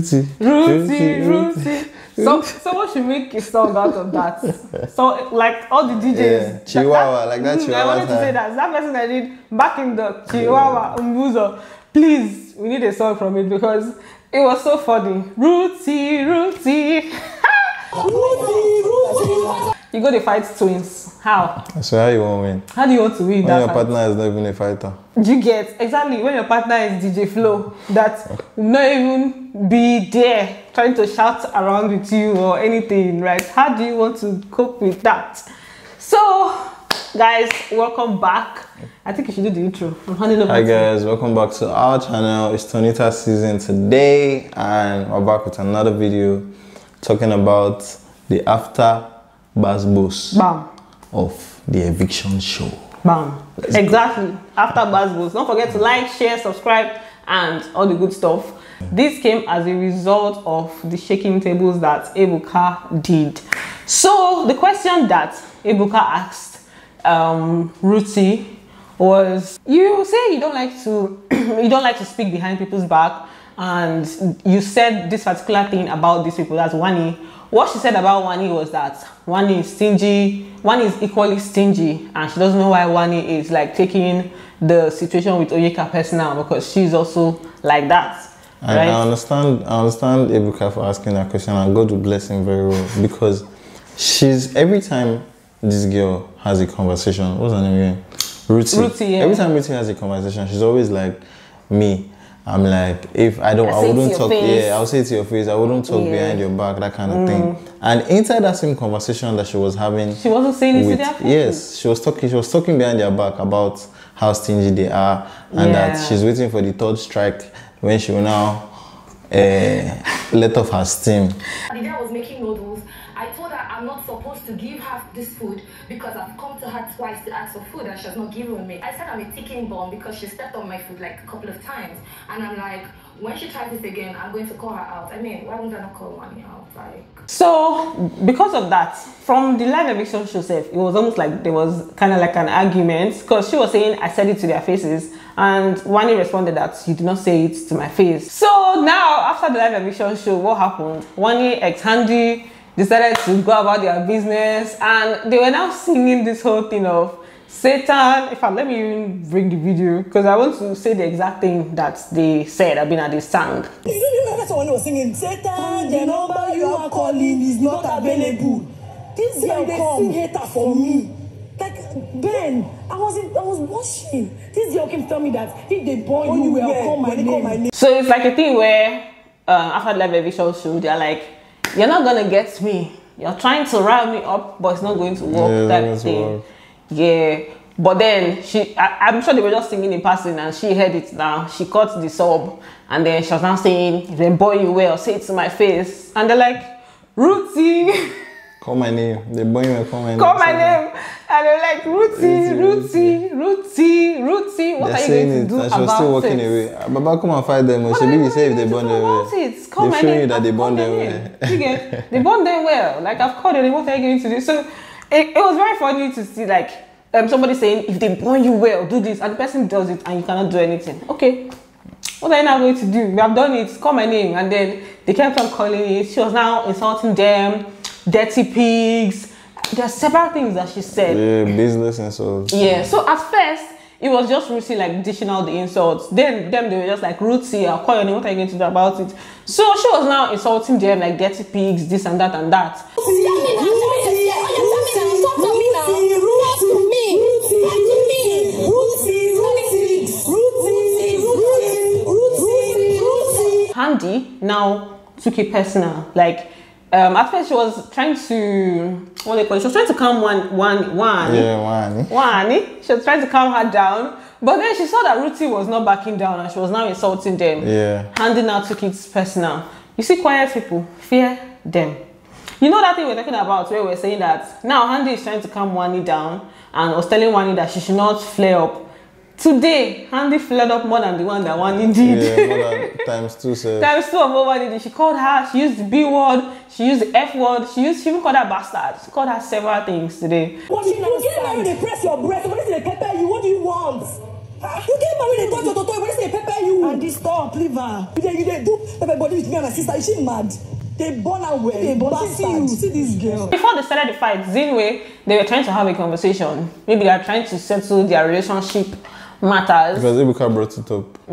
Rooty, Rooty, Rooty, Rooty. So someone should make a song out of that. So like all the DJs. Yeah, Chihuahua, like that Mm, I Chihuahua wanted to say that. That person I did back in the Chihuahua Umbuzo. Please, we need a song from it because it was so funny. Rooty, Rooty. You go to fight twins. How? So how you want to win? How do you want to win When your fight? partner is not even a fighter. Do you get exactly when your partner is DJ Flo that will not even be there trying to shout around with you or anything, right? How do you want to cope with that? So, guys, welcome back. I think you should do the intro. I'm handing over Hi to you. guys, welcome back to our channel. It's Anita season today, and we're back with another video talking about the after buzz boost Bam, of the eviction show. bam. exactly. After Gbas Gbos, don't forget to like, share, subscribe, and all the good stuff. This came as a result of the shaking tables that Ebuka did. So the question that Ebuka asked um, Rhuthee was, you say you don't like to, you don't like to speak behind people's back, and you said this particular thing about these people. That's Wanni. What she said about Wanni was that Wanni is stingy. Wanni is equally stingy, and she doesn't know why Wanni is like taking the situation with Onyeka personal because she's also like that. And right? I understand, I understand Ebuka for asking that question, and God will bless him very well because she's every time this girl has a conversation. What's her name again? Rhuthee. Rhuthee, yeah. Every time Rhuthee has a conversation, she's always like me. I'm like, if I don't, I I, say it to wouldn't talk. face. Yeah, I'll say it to your face. I wouldn't talk Yeah. Mm. behind your back, that kind of thing. And inside that same conversation that she was having, she wasn't saying it to their faces. yes, she was talking. She was talking behind their back about how stingy they are, and Yeah. that she's waiting for the third strike when she will now uh, let off her steam. The girl was making noodles. I'm not supposed to give her this food because I've come to her twice to ask for food and she has not given me. I said I'm a ticking bomb because she stepped on my food like a couple of times. And I'm like, when she tries this again, I'm going to call her out. I mean, why wouldn't I not call money out? Like, So, because of that, from the live eviction show, self, it was almost like there was kind of like an argument because she was saying, I said it to their faces, and Wanni responded that you did not say it to my face. So, now after the live eviction show, what happened? Wanni x Handi decided to go about their business, and they were now singing this whole thing of Satan. In fact, let me even bring the video because I want to say the exact thing that they said. I've mean, that they sang. You didn't remember someone was singing, Satan, the number you are calling is not available. This girl they sing hater for me. Like Ben, I was in, I was watching. This girl came tell me that if they born you, will call my name. So it's like a thing where um, after the live eviction show, they're like, "You're not gonna get me. You're trying to rile me up, but it's not going to work." Yeah, that thing. work. Yeah. But then she, I, I'm sure they were just singing in passing, and she heard it now. She caught the sub, and then she was now saying, "If they boy you well, say it to my face." And they're like, "Rhuthee." Call my name. The boy will call my name. Call my name, and they're like, Rhuthee, Rhuthee, Rhuthee, Rhuthee. What They're are you going it, to do and she was about still walking it? away. Ah, Baba, come and fight them. What She be say if they do them about well. it? Call They've shown you that they called them well. They born them well. Like I've called it. What are you going to do? So it, it was very funny to see like um, somebody saying if they born you well, do this, and the person does it, and you cannot do anything. Okay. What are you now going to do? We have done it. Call my name, and then they kept on calling it. She was now insulting them, dirty pigs. There are several things that she said. Yeah, business and so. Yeah. So at first, it was just Rhuthee like dishing out the insults. Then them they were just like Rhuthee, I'll uh, call your name. What are you going to do about it? So she was now insulting them like dirty pigs, this and that and that. Handi now took it personal. Like um, at first she was trying to what they call it. She was trying to calm one one one. Yeah. Wanni, she was trying to calm her down, but then she saw that Rhuthee was not backing down and she was now insulting them. Yeah. Handi now took it personal. You see, quiet people fear them. You know that thing we're talking about where we're saying that now Handi is trying to calm Wanni down and was telling Wanni that she should not flare up. Today, Handy flared up more than the one that Wani did. Yeah, times two, sir. Times two of what Wani did. She called her, she used the B word, she used the F word, she used she even called her bastard. She called her several things today. What you, you get married, they press your breast. What is they pepper you? What do you want? You get married, they touch your toto. What is they pepper you? And this stop. leave her you dey you dey do everybody with me and my sister is she mad they born her well they born see you see this girl. Before they started the fight, Zinwe, they were trying to have a conversation. Maybe they are trying to settle their relationship matters. Because Ebuka brought it up.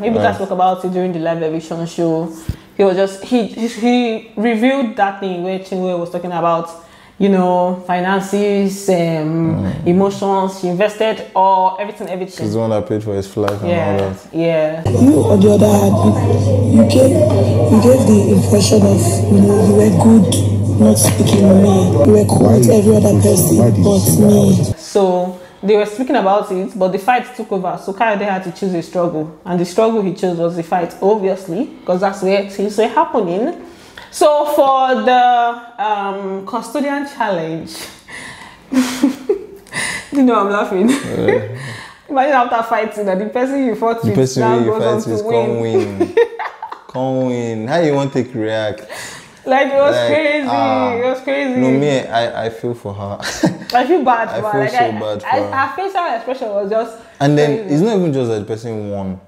Maybe Right. I spoke about it during the live eviction show. He was just he he, he revealed that thing where Chinwe was talking about, you know, finances, um, emotions. She invested all everything, everything. She's the one that paid for his flight and all yeah, that. yeah. you on the other hand you, you gave you gave the impression of you know you were good not speaking me you were cool with every other person but me. So they were speaking about it, but the fight took over. So Kayode had to choose a struggle, and the struggle he chose was the fight, obviously, because that's where things were happening. So for the um, custodian challenge, you know I'm laughing. Imagine after fighting that the person you fought The with person now you goes on fight to win. come win. come win. How you want to react? Like it was Like, crazy. ah, it was crazy. No, me, I, I feel for her. I feel bad I for her. feel Like, so I, bad for I, her. her facial expression was just and then crazy. it's not even just that the person won.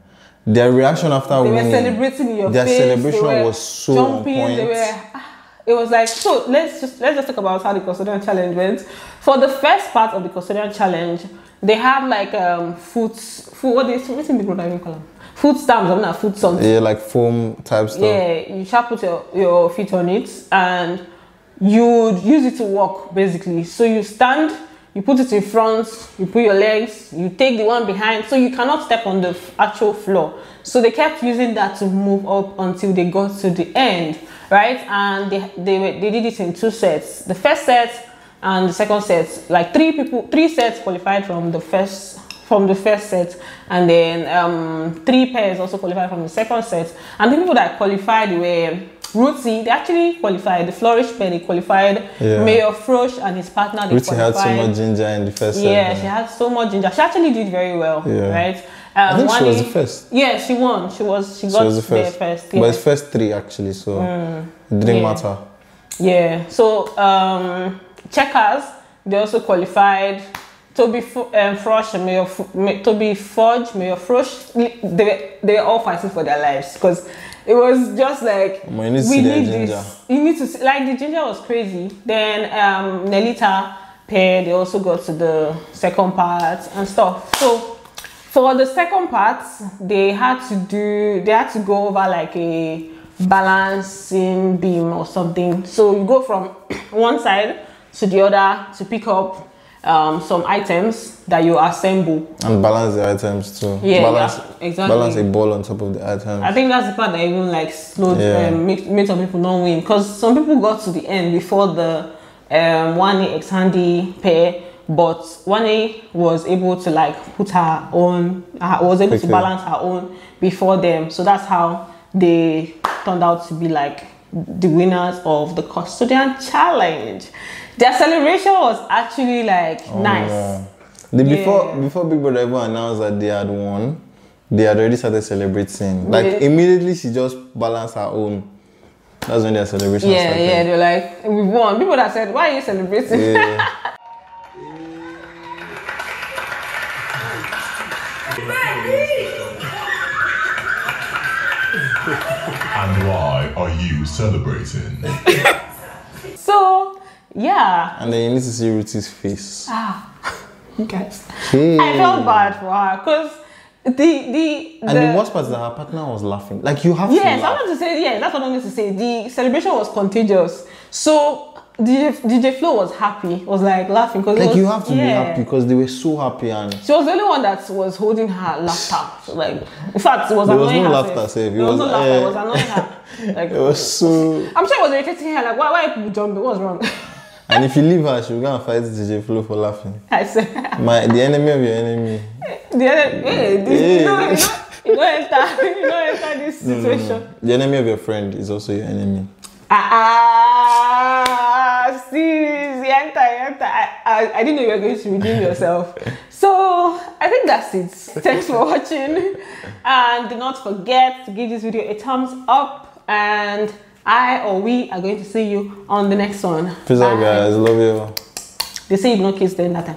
Their reaction after they were celebrating in your Their face. celebration they was so jumping. on point. They were. It was like so. Let's just let's just talk about how the custodian challenge went. For the first part of the custodian challenge, they had like um food food. What is what's in the call them? Food stamps. I'm not food songs. Yeah, like foam type stuff. Yeah, you shall put your, your feet on it and you would use it to walk basically. So you stand, you put it in front, you put your legs, you take the one behind, so you cannot step on the actual floor. So they kept using that to move up until they got to the end, right? And they they, they did it in two sets. The first set and the second set, like three people, three sets qualified from the first from the first set, and then um, three pairs also qualified from the second set. And the people that qualified were Rhuthee, they actually qualified. The Flourish they qualified. Yeah. Mayor Frosh and his partner, they Rhuthee had so much ginger in the first Yeah, set. she had so much ginger. She actually did very well, Yeah. right? Um, I think she was the first. Yeah, she won. She was. She got She was the first. first. But it's first three actually, so it didn't Yeah. matter. Yeah. So um, checkers, they also qualified. Toby F- um, Frosh and Mayor F- Toby Forge, Mayor Frosh, they they were all fighting for their lives because it was just like need to see this. You need to see, like the ginger was crazy. Then um, Nelita pair, they also got to the second part and stuff. So for the second part, they had to do they had to go over like a balancing beam or something. So you go from one side to the other to pick up um, some items that you assemble. And balance the items too. Yeah, balance, yeah, exactly. balance a ball on top of the items. I think that's the part that even like slowed Yeah. um, made, made some people not win because some people got to the end before the um, Wanni X Handi pair, but one A was able to like put her own, uh, was able to balance her own before them. So that's how they turned out to be like the winners of the custodian challenge. Their celebration was actually like oh, nice. Yeah. The before Yeah. before Big Brother ever announced that they had won, they had already started celebrating. Like Really? immediately, she just balanced her own. That's when their celebration Yeah, started. yeah, they're like, we won. People that said, why are you celebrating? Yeah. And why are you celebrating? So yeah, and then you need to see Rhuthee's face. Ah, you guys, Hey. I felt bad for her because the the And the worst part is that her partner was laughing. Like you have yes, to I laugh. wanted to say yes. That's what I wanted to say. The celebration was contagious. So DJ DJ Flo was happy. Was like laughing because Like you have to be happy because they were so happy and She was the only one that was holding her laughter. So like, in fact, it was There was annoying no her. laughter. It There was, was, no laughter. eh, it was annoying her. Like, it was so. I'm sure it was irritating her. Like, why why are people jumping? What's wrong? And if you leave her, she'll go and fight DJ Flo for laughing. I said. My the enemy of your enemy. The enemy. hey, this, Hey. you know, you know, you don't enter, you don't enter this situation. The enemy of your friend is also your enemy. Ah, see, enter, enter. I, I, I didn't know you were going to redeem yourself. So I think that's it. Thanks for watching, and do not forget to give this video a thumbs up. And I or we are going to see you on the next one. Peace out, guys. Love you. They say you don't kiss them that time.